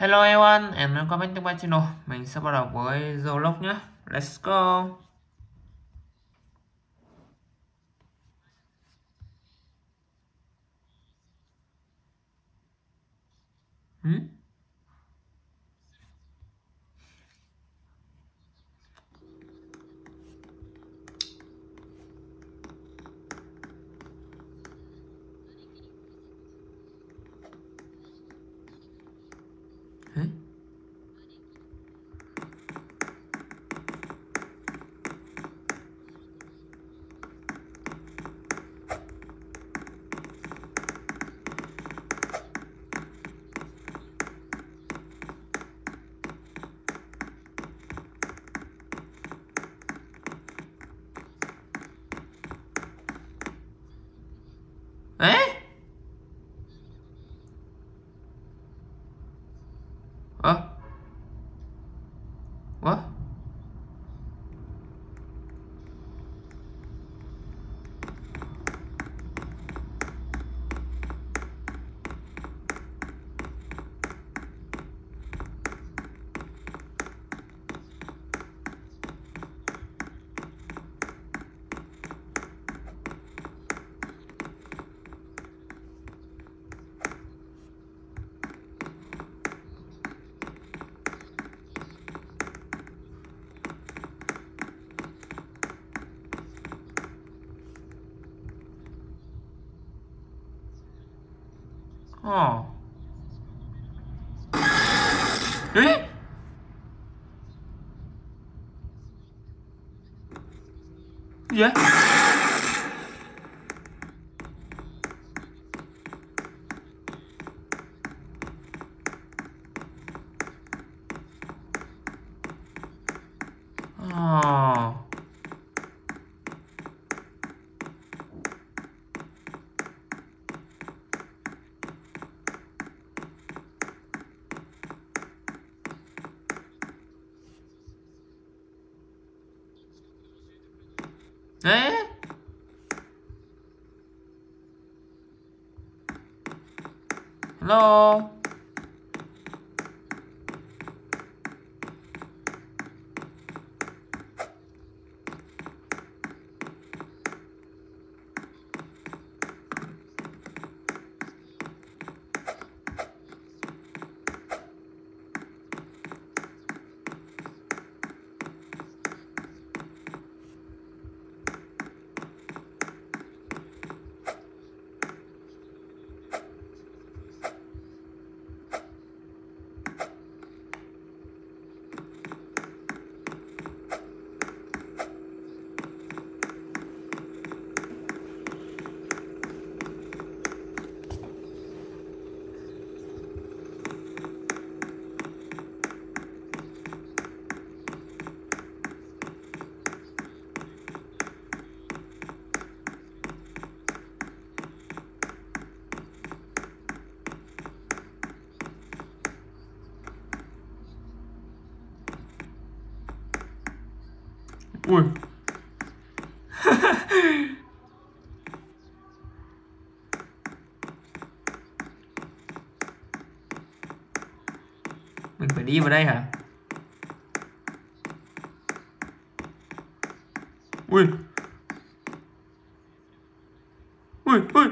Hello everyone and welcome back to my channel. Mình sẽ bắt đầu với Zolok nhé. Let's go. Hmm? 哦。诶、耶、Ê? Hello? มันเปิดดีมาได้ค่ะ อุ้ย อุ้ยอุ้ย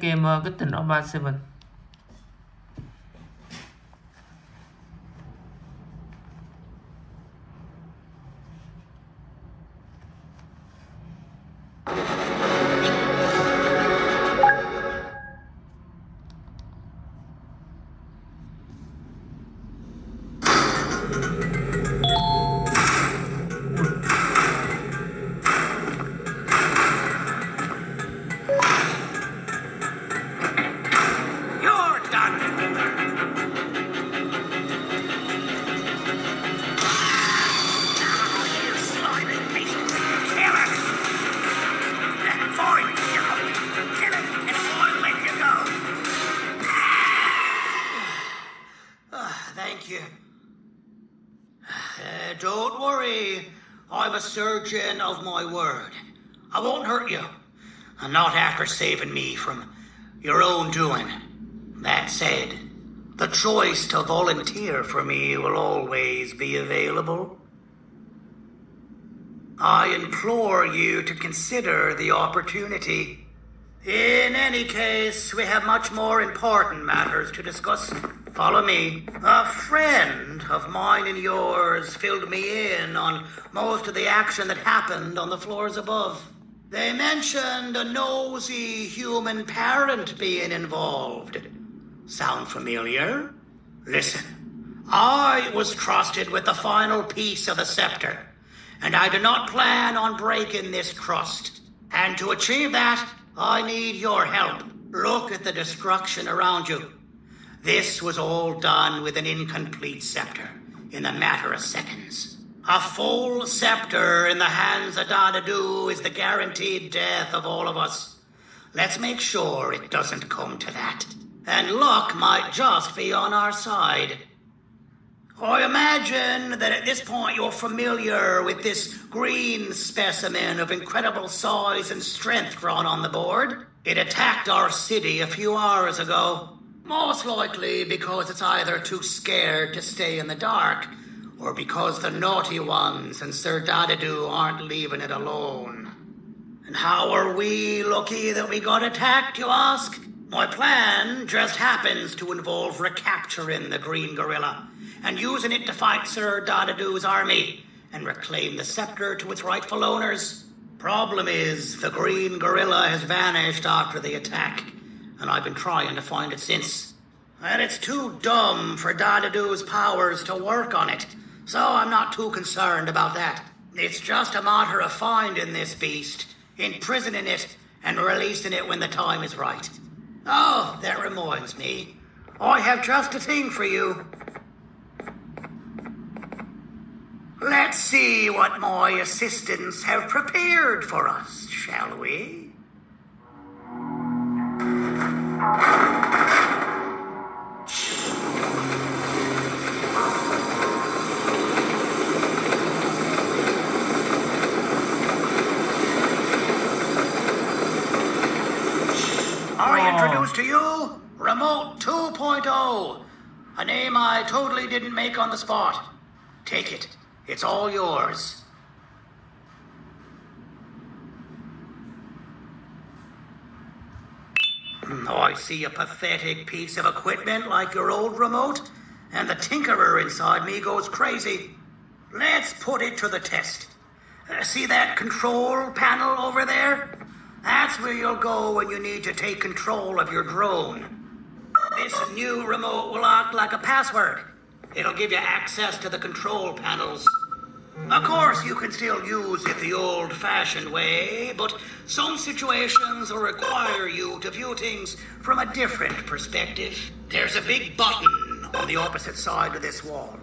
cái game uh, Kitchen of 37 after saving me from your own doing. That said, the choice to volunteer for me will always be available. I implore you to consider the opportunity. In any case, we have much more important matters to discuss. Follow me. A friend of mine and yours filled me in on most of the action that happened on the floors above. They mentioned a nosy human parent being involved. Sound familiar? Listen, I was trusted with the final piece of the scepter, and I do not plan on breaking this trust. And to achieve that, I need your help. Look at the destruction around you. This was all done with an incomplete scepter in a matter of seconds. A full scepter in the hands of Dadadu is the guaranteed death of all of us. Let's make sure it doesn't come to that. And luck might just be on our side. I imagine that at this point you're familiar with this green specimen of incredible size and strength drawn on the board. It attacked our city a few hours ago. Most likely because it's either too scared to stay in the dark, or because the naughty ones and Sir Dadadu aren't leaving it alone. And how are we lucky that we got attacked, you ask? My plan just happens to involve recapturing the green gorilla and using it to fight Sir Dadadu's army and reclaim the scepter to its rightful owners. Problem is, the green gorilla has vanished after the attack, and I've been trying to find it since. And it's too dumb for Dadadu's powers to work on it, so I'm not too concerned about that. It's just a matter of finding this beast, imprisoning it, and releasing it when the time is right. Oh, that reminds me. I have just a thing for you. Let's see what my assistants have prepared for us, shall we? To you Remote 2.0, a name I totally didn't make on the spot. Take it. It's all yours. Oh, I see a pathetic piece of equipment like your old remote, and the tinkerer inside me goes crazy. Let's put it to the test. Uh, see that control panel over there? That's where you'll go when you need to take control of your drone. This new remote will act like a password. It'll give you access to the control panels. Of course, you can still use it the old fashioned way, but some situations will require you to view things from a different perspective. There's a big button on the opposite side of this wall.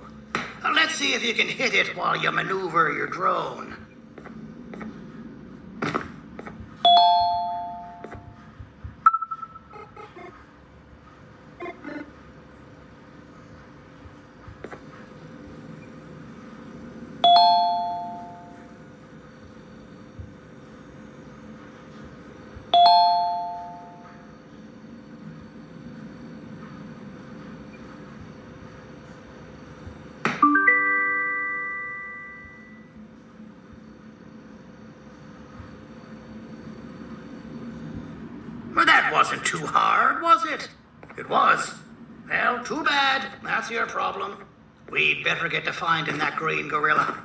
Let's see if you can hit it while you maneuver your drone. That's your problem. We'd better get to finding that green gorilla.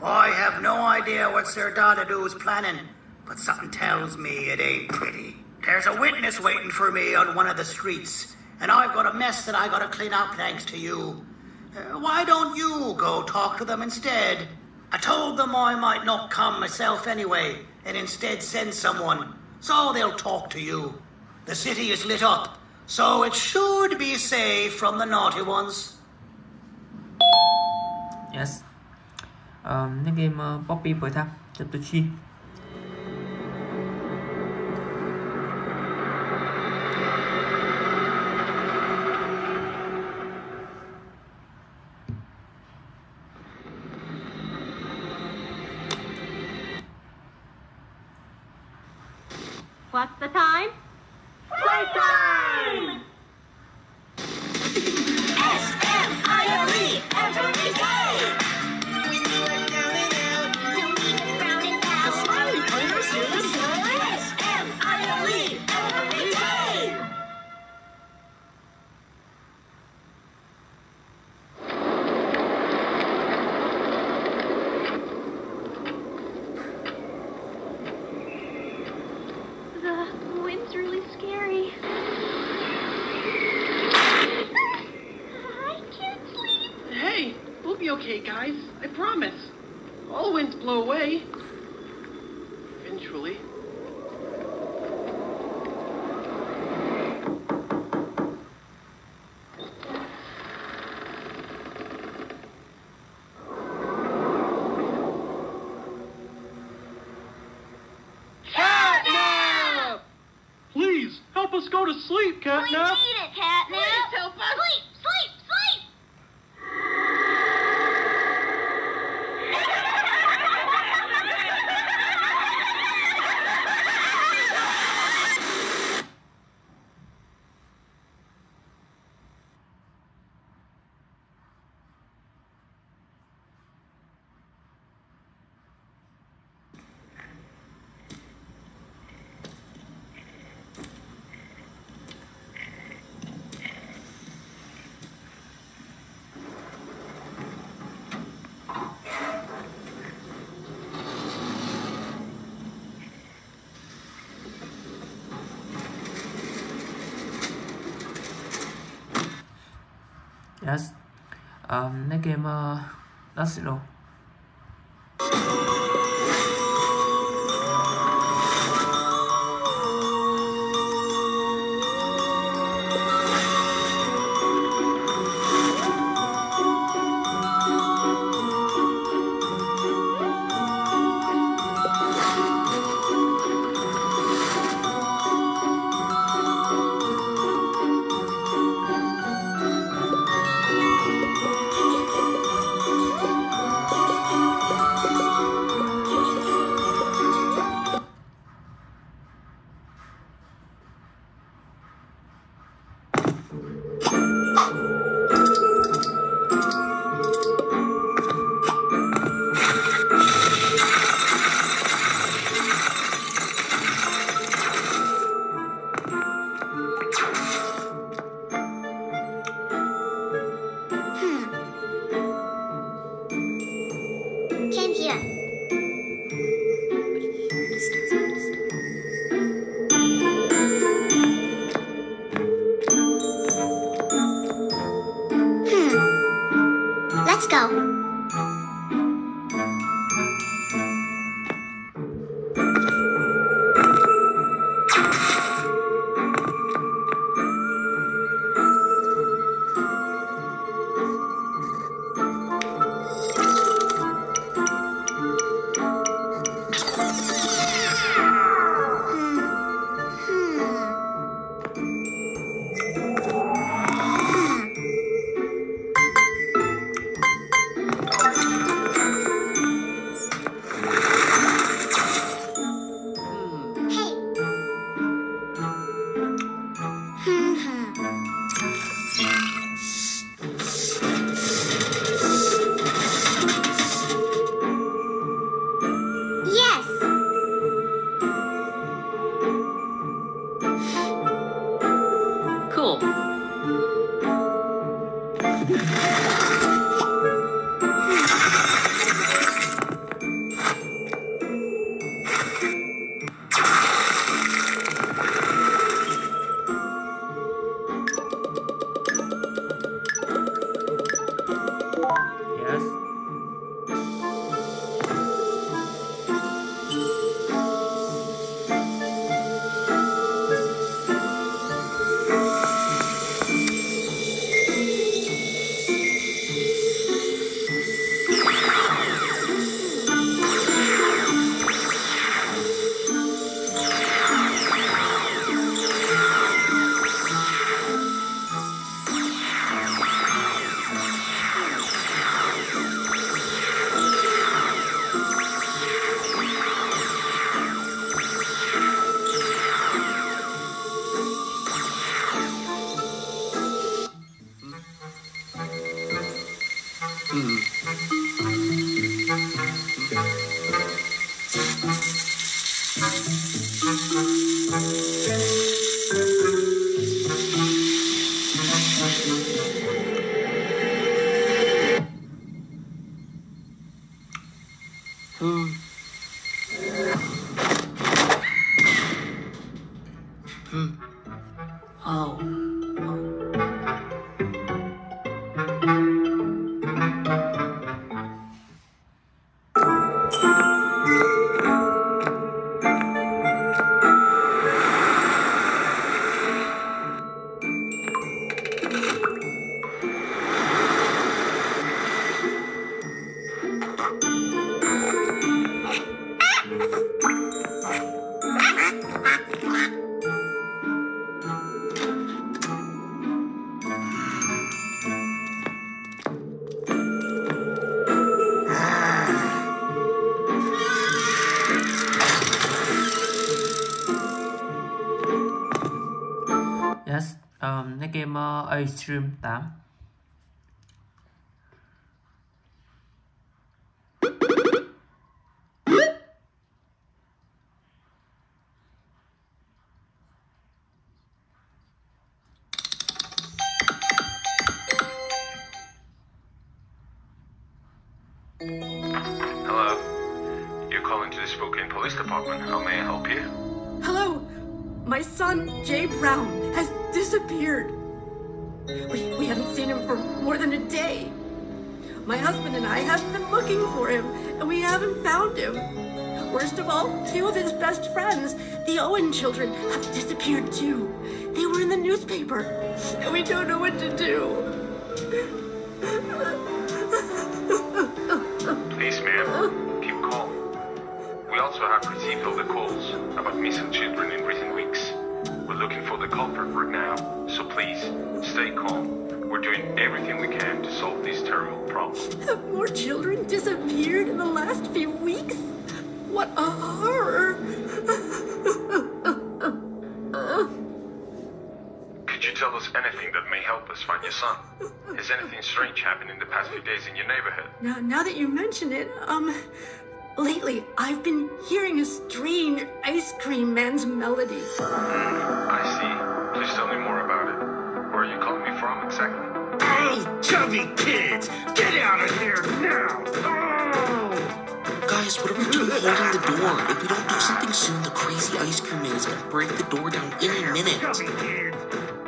I have no idea what Sir Dadadu is planning, but something tells me it ain't pretty. There's a witness waiting for me on one of the streets, and I've got a mess that I gotta clean up thanks to you. Uh, why don't you go talk to them instead? I told them I might not come myself anyway, and instead send someone, so they'll talk to you. The city is lit up, so it should be safe from the naughty ones. Yes. Um, những game uh, Poppy tham chapter 3. Sleep, We Catnap! need um, lấy kem uh, Dustino Thank you. Game uh, Ice Scream 8 best friends, the Owen children, have disappeared too. They were in the newspaper, and we don't know what to do. Please, ma'am, keep calm. We also have received all the calls about missing children in recent weeks. We're looking for the culprit right now, so please stay calm. We're doing everything we can to solve this terrible problem. Have more children disappeared in the last few weeks? What a horror! Could you tell us anything that may help us find your son? Has anything strange happened in the past few days in your neighborhood? Now, now that you mention it, um, lately I've been hearing a strange ice cream man's melody. I see. Please tell me more about it. Where are you calling me from exactly? Oh, chubby kids! Get out of here now! Oh! Guys, what are we doing holding the door? If we don't do something soon, the crazy ice cream man is gonna break the door down any minute. Chubby kids!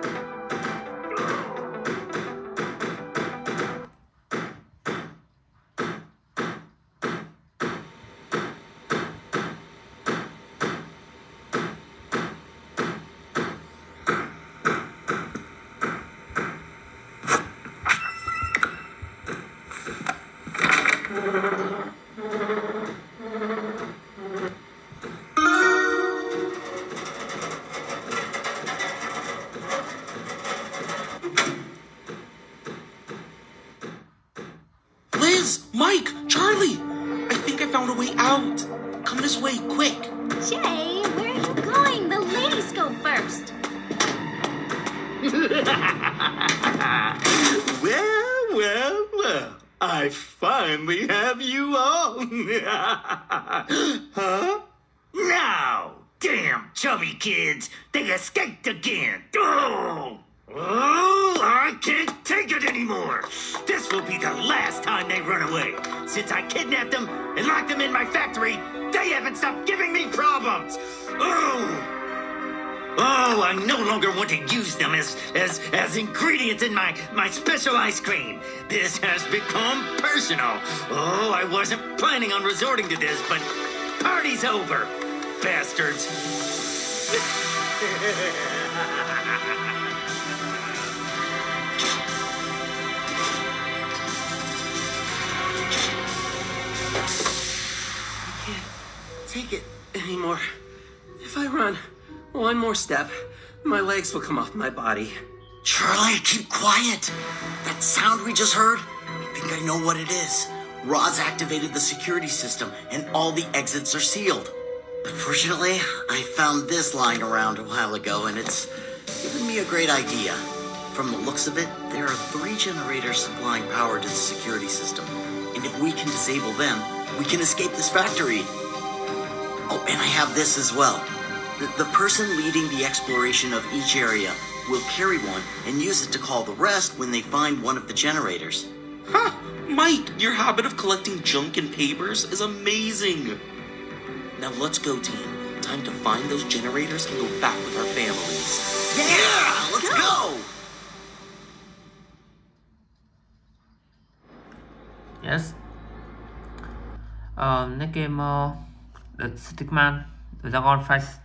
Kids! They escaped again! Oh! Oh, I can't take it anymore! This will be the last time they run away. Since I kidnapped them and locked them in my factory, they haven't stopped giving me problems! Oh! Oh, I no longer want to use them as as as ingredients in my my special ice cream. This has become personal. Oh, I wasn't planning on resorting to this, but party's over, bastards. Take it anymore. If I run one more step, my legs will come off my body. Charlie, keep quiet. That sound we just heard, I think I know what it is. Rod activated the security system, and all the exits are sealed. Unfortunately, I found this lying around a while ago, and it's given me a great idea. From the looks of it, there are three generators supplying power to the security system. And if we can disable them, we can escape this factory. Oh, and I have this as well. The, the person leading the exploration of each area will carry one and use it to call the rest when they find one of the generators. Huh! Mike, your habit of collecting junk and papers is amazing. Now let's go, team. Time to find those generators and go back with our families. Yeah, let's go. Yes. Ờ, next game uh, The Stickman The Dragon Face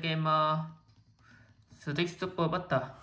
げます。鈴木プこばった。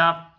샵